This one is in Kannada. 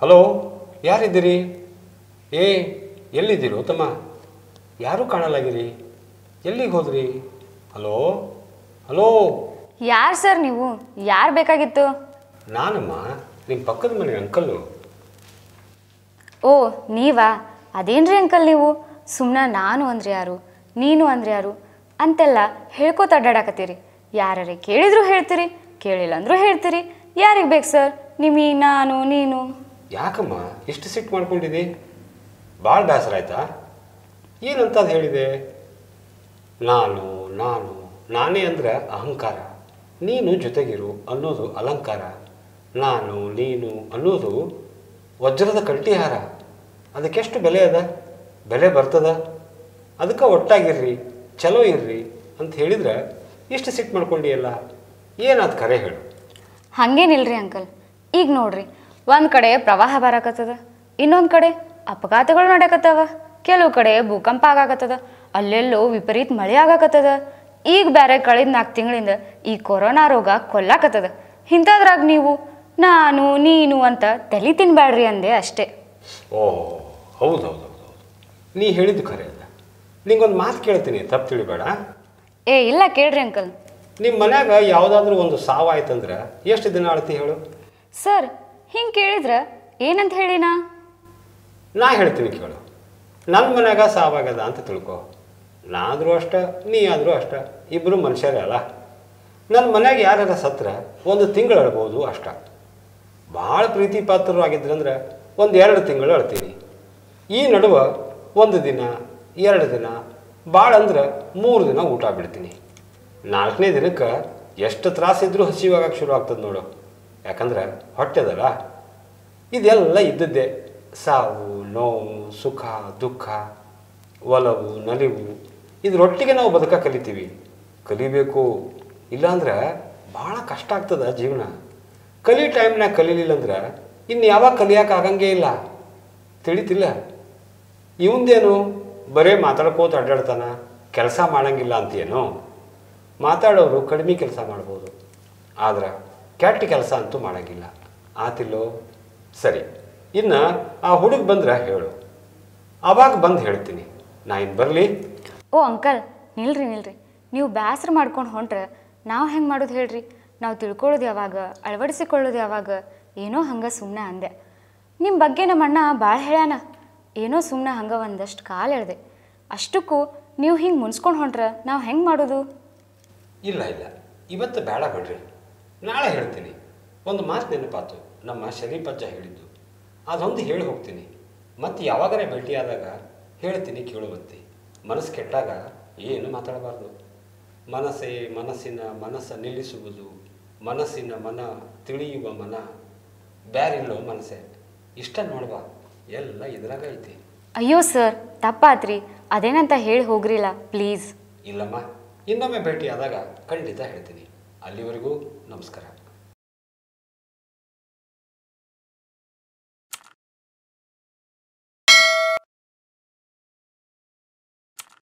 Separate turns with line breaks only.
ಹಲೋ ಯಾರಿದ್ದೀರಿ? ಏ ಎಲ್ಲಿದ್ದೀರಿ ತಮ್ಮ ಯಾರೂ ಕಾಣಲಾಗಿರಿ? ಎಲ್ಲಿಗೆ ಹೋದ್ರಿ? Hello hello.
ಯಾರು ಸರ್ ನೀವು? ಯಾರು ಬೇಕಾಗಿತ್ತು?
ನಾನಮ್ಮ ನಿಮ್ಮ ಪಕ್ಕದ ಮನೆ ಅಂಕಲ್ಲು.
ಓ ನೀವಾ? ಅದೇನ್ರಿ ಅಂಕಲ್ ನೀವು? ಸುಮ್ಮನೆ ನಾನು ಅಂದ್ರೆ ಯಾರು? ನೀನು ಅಂದ್ರೆ ಯಾರು? ಅಂತೆಲ್ಲ ಹೇಳ್ಕೋತ ಅಡ್ಡಾಡಕತ್ತೀರಿ. ಯಾರೇ ಕೇಳಿದ್ರು ಹೇಳ್ತೀರಿ ಕೇಳಿಲ್ಲ ಅಂದ್ರೂ ಹೇಳ್ತೀರಿ. ಯಾರಿಗೆ ಬೇಕು ಸರ್? ನಿಮಿ ನಾನು ನೀನು?
ಯಾಕಮ್ಮ, ಎಷ್ಟು ಸಿಟ್ಟು ಮಾಡ್ಕೊಂಡಿದ್ದಿ ಭಾಳ ಬೇಸರ ಆಯ್ತಾ? ಏನಂತ ಅದು ಹೇಳಿದೆ? ನಾನು ನಾನು, ನಾನೇ ಅಂದರೆ ಅಹಂಕಾರ. ನೀನು ಜೊತೆಗಿರು ಅನ್ನೋದು ಅಲಂಕಾರ. ನಾನು, ನೀನು ಅನ್ನೋದು ವಜ್ರದ ಕಲ್ಟಿಹಾರ ಅದಕ್ಕೆಷ್ಟು ಬೆಲೆ ಅದ? ಬೆಲೆ ಬರ್ತದ? ಅದಕ್ಕೆ ಒಟ್ಟಾಗಿರ್ರಿ, ಚಲೋ ಇರ್ರಿ ಅಂತ ಹೇಳಿದ್ರೆ ಇಷ್ಟು ಸಿಟ್ಟು ಮಾಡ್ಕೊಂಡಿಯಲ್ಲ? ಏನಾದ ಕರೆ ಹೇಳು.
ಹಂಗೇನಿಲ್ರಿ ಅಂಕಲ್. ಈಗ ನೋಡ್ರಿ ಒಂದು ಕಡೆ ಪ್ರವಾಹ ಬರಾಕತ್ತದ ಇನ್ನೊಂದು ಕಡೆ ಅಪಘಾತಗಳು ನಡೆಯಕತ್ತವ ಕೆಲವು ಕಡೆ ಭೂಕಂಪ ಆಗಾಕತ್ತದ ಅಲ್ಲೆಲ್ಲೋ ವಿಪರೀತ ಮಳೆ ಆಗಾಕತ್ತದ. ಈಗ ಬೇರೆ ಕಳೆದ ನಾಲ್ಕು ತಿಂಗಳಿಂದ ಈ ಕೊರೋನಾ ರೋಗ ಕೊಲ್ಲಾಕತ್ತದ. ಇಂಥದ್ರಾಗ ನೀವು ನಾನು ನೀನು ಅಂತ ತಲೆ ತಿನ್ಬೇಡ್ರಿ ಅಂದೆ ಅಷ್ಟೇ.
ಓ ಹೌದು ಹೌದು ನೀ ಹೇಳಿದ್ದು ಖರೆ ಅದ ನಿಂಗೊಂದು ಮಾತು ಕೇಳ್ತೀನಿ ತಪ್ಪು ತಿಳಿಬೇಡ.
ಏ ಇಲ್ಲ ಕೇಳ್ರಿ ಅಂಕಲ್.
ನಿಮ್ಮ ಮನ್ಯಾಗ ಯಾವುದಾದ್ರೂ ಒಂದು ಸಾವಾಯ್ತಂದ್ರೆ ಎಷ್ಟು ದಿನ ಆಳ್ತಿ ಹೇಳು?
ಸರ್ ಹಿಂಗೆ ಕೇಳಿದ್ರ ಏನಂತ ಹೇಳಿನ?
ನಾ ಹೇಳ್ತೀನಿ ಕೇಳು. ನನ್ನ ಮನ್ಯಾಗ ಸಾವಾಗದ ಅಂತ ತಿಳ್ಕೊ. ನಾದರೂ ಅಷ್ಟ, ನೀ ಆದರೂ ಅಷ್ಟ ಇಬ್ಬರು ಮನುಷ್ಯರೇ ಅಲ್ಲ. ನನ್ನ ಮನೆಯಾಗ ಯಾರ್ಯಾರ ಸತ್ರ ಒಂದು ತಿಂಗಳು ಅಳ್ಬೋದು ಅಷ್ಟ. ಭಾಳ ಪ್ರೀತಿ ಪಾತ್ರರು ಆಗಿದ್ರಂದ್ರೆ ಒಂದು ಎರಡು ತಿಂಗಳು ಅಳ್ತೀನಿ. ಈ ನಡುವ ಒಂದು ದಿನ, ಎರಡು ದಿನ ಭಾಳ ಅಂದ್ರೆ ಮೂರು ದಿನ ಊಟ ಬಿಡ್ತೀನಿ. ನಾಲ್ಕನೇ ದಿನಕ್ಕೆ ಎಷ್ಟು ತ್ರಾಸಿದ್ರೂ ಹಸಿವಾಗಕ್ಕೆ ಶುರು ಆಗ್ತದೆ ನೋಡು. ಯಾಕಂದ್ರೆ ಹೊಟ್ಟೆದಲ್ಲ? ಇದೆಲ್ಲ ಇದ್ದದ್ದೇ. ಸಾವು, ನೋವು, ಸುಖ, ದುಃಖ, ಒಲವು, ನಲಿವು. ಇದರೊಟ್ಟಿಗೆ ನಾವು ಬದುಕ ಕಲಿತೀವಿ. ಕಲಿಬೇಕು. ಇಲ್ಲಾಂದ್ರೆ ಭಾಳ ಕಷ್ಟ ಆಗ್ತದ ಜೀವನ. ಕಲಿ ಟೈಮ್ನಾಗ ಕಲೀಲಿಲ್ಲ ಅಂದ್ರೆ ಇನ್ನು ಯಾವಾಗ ಕಲಿಯೋಕೆ ಆಗಂಗೇ ಇಲ್ಲ. ತಿಳಿತಿಲ್ಲ. ಇವಂದೇನು? ಬರೇ ಮಾತಾಡ್ಕೋತ ಅಡ್ಡಾಡ್ತಾನ. ಕೆಲಸ ಮಾಡಂಗಿಲ್ಲ ಅಂತೇನು ಮಾತಾಡೋರು ಕಡಿಮೆ ಕೆಲಸ ಮಾಡ್ಬೋದು. ಆದ್ರೆ ಕೆಟ್ಟ ಕೆಲಸ ಅಂತೂ ಮಾಡೋಂಗಿಲ್ಲ. ಆತಿಲ್ಲೋ ಸರಿ ಇನ್ನು ಆ ಹುಡುಗ ಬಂದ್ರೆ ಹೇಳು. ಅವಾಗ ಬಂದು ಹೇಳ್ತೀನಿ. ನಾ ಇನ್ನು ಬರಲಿ?
ಓ ಅಂಕಲ್ ನಿಲ್ರಿ ನಿಲ್ರಿ. ನೀವು ಬೇಸರ ಮಾಡ್ಕೊಂಡು ಹೊಂಟ್ರೆ ನಾವು ಹೆಂಗೆ ಮಾಡೋದು ಹೇಳ್ರಿ? ನಾವು ತಿಳ್ಕೊಳ್ಳೋದು ಯಾವಾಗ ಅಳವಡಿಸಿಕೊಳ್ಳೋದು ಯಾವಾಗ? ಏನೋ ಹಂಗೆ ಸುಮ್ಮನೆ ಅಂದೆ. ನಿಮ್ಮ ಬಗ್ಗೆ ನಮ್ಮ ಅಣ್ಣ ಭಾಳ ಹೇಳ್ಯಾನ. ಏನೋ ಸುಮ್ಮನೆ ಹಂಗೆ ಒಂದಷ್ಟು ಕಾಲು ಎಳ್ದೆ. ಅಷ್ಟಕ್ಕೂ ನೀವು ಹಿಂಗೆ ಮುನ್ಸ್ಕೊಂಡು ಹೊಂಟ್ರೆ ನಾವು ಹೆಂಗೆ ಮಾಡೋದು?
ಇಲ್ಲ ಇಲ್ಲ. ಇವತ್ತು ಬೇಡ ಬಿಡ್ರಿ. ನಾಳೆ ಹೇಳ್ತೀನಿ. ಒಂದು ಮಾತು ನೆನಪಾತು. ನಮ್ಮ ಶರೀಫಜ್ಜ ಹೇಳಿದ್ದು. ಅದೊಂದು ಹೇಳಿ ಹೋಗ್ತೀನಿ. ಮತ್ತು ಯಾವಾಗಲೇ ಭೇಟಿಯಾದಾಗ ಹೇಳ್ತೀನಿ ಕೇಳುವಂತೆ. ಮನಸ್ಸು ಕೆಟ್ಟಾಗ ಏನು ಮಾತಾಡಬಾರ್ದು. ಮನಸ್ಸೇ ಮನಸ್ಸಿನ ಮನಸ್ಸ ನಿಲ್ಲಿಸುವುದು ಮನಸ್ಸಿನ ಮನ ತಿಳಿಯುವ ಮನ ಬ್ಯಾರಿಲ್ಲೋ ಮನಸ್ಸೇ. ಇಷ್ಟ ನೋಡ್ಬಾ ಎಲ್ಲ ಇದ್ರಾಗ ಐತಿ.
ಅಯ್ಯೋ ಸರ್ ತಪ್ಪಾತ್ರಿ. ಅದೇನಂತ ಹೇಳಿ ಹೋಗ್ರಿಲ್ಲ ಪ್ಲೀಸ್.
ಇಲ್ಲಮ್ಮ ಇನ್ನೊಮ್ಮೆ ಭೇಟಿ ಆದಾಗ ಖಂಡಿತ ಹೇಳ್ತೀನಿ. ಅಲ್ಲಿವರೆಗೂ ನಮಸ್ಕಾರ.